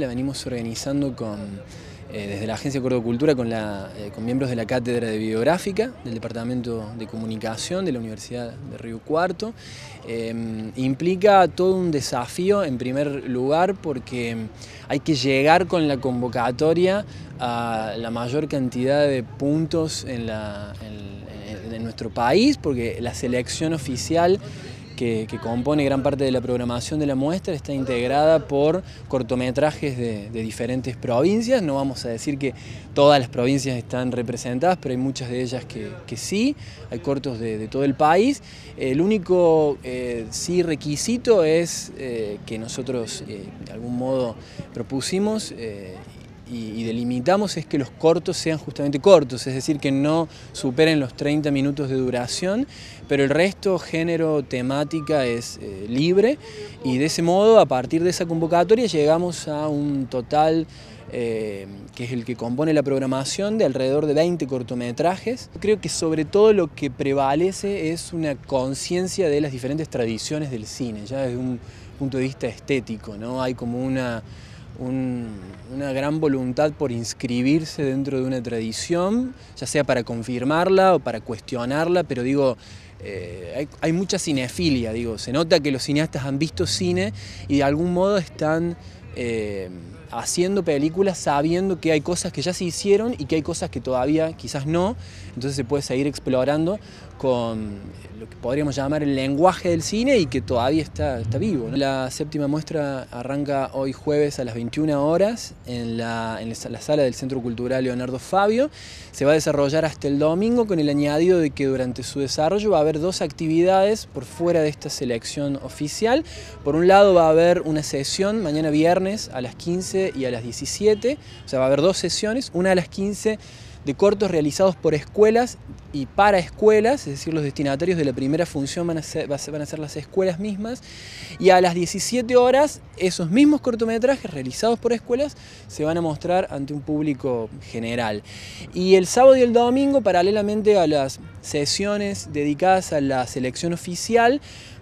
La venimos organizando con, eh, desde la Agencia de Cultura con, la, eh, con miembros de la Cátedra de Videográfica del Departamento de Comunicación de la Universidad de Río Cuarto. Em, implica todo un desafío en primer lugar porque hay que llegar con la convocatoria a la mayor cantidad de puntos en, en nuestro país porque la selección oficial que, compone gran parte de la programación de la muestra está integrada por cortometrajes de, diferentes provincias. No vamos a decir que todas las provincias están representadas, pero hay muchas de ellas que, sí. Hay cortos de, todo el país. El único eh, sí requisito es eh, que nosotros eh, de algún modo propusimos y, delimitamos es que los cortos sean justamente cortos, es decir, que no superen los 30 minutos de duración, pero el resto, género, temática, es eh, libre y de ese modo, a partir de esa convocatoria, llegamos a un total eh, que es el que compone la programación, de alrededor de 20 cortometrajes. Creo que sobre todo lo que prevalece es una conciencia de las diferentes tradiciones del cine, ya desde un punto de vista estético, ¿no? Hay como una una gran voluntad por inscribirse dentro de una tradición, ya sea para confirmarla o para cuestionarla, pero digo, eh, hay, mucha cinefilia, digo, se nota que los cineastas han visto cine y de algún modo están eh, haciendo películas sabiendo que hay cosas que ya se hicieron y que hay cosas que todavía quizás no, entonces se puede seguir explorando con lo que podríamos llamar el lenguaje del cine y que todavía está, está vivo. La séptima muestra arranca hoy jueves a las 21 horas en la, en la sala del Centro Cultural Leonardo Fabio. Se va a desarrollar hasta el domingo con el añadido de que durante su desarrollo va a haber dos actividades por fuera de esta selección oficial. Por un lado va a haber una sesión mañana viernes a las 15 y a las 17, o sea va a haber dos sesiones, una a las 15 de cortos realizados por escuelas y para escuelas, es decir, los destinatarios de la primera función van a ser, van a ser las escuelas mismas, y a las 17 horas esos mismos cortometrajes realizados por escuelas se van a mostrar ante un público general. Y el sábado y el domingo, paralelamente a las sesiones dedicadas a la selección oficial,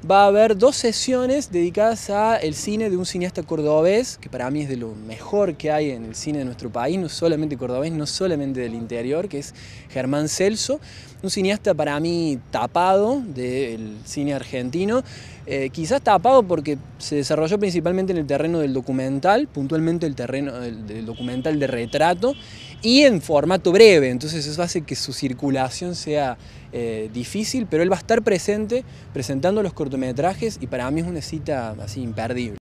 va a haber dos sesiones dedicadas al cine de un cineasta cordobés, que para mí es de lo mejor que hay en el cine de nuestro país, no solamente cordobés, no solamente del interior, que es Germán Celso, un cineasta para mí tapado del cine argentino, eh, quizás tapado porque se desarrolló principalmente en el terreno del documental, puntualmente el terreno del, documental de retrato, y en formato breve, entonces eso hace que su circulación sea eh, difícil, pero él va a estar presente presentando los cortometrajes y para mí es una cita así imperdible.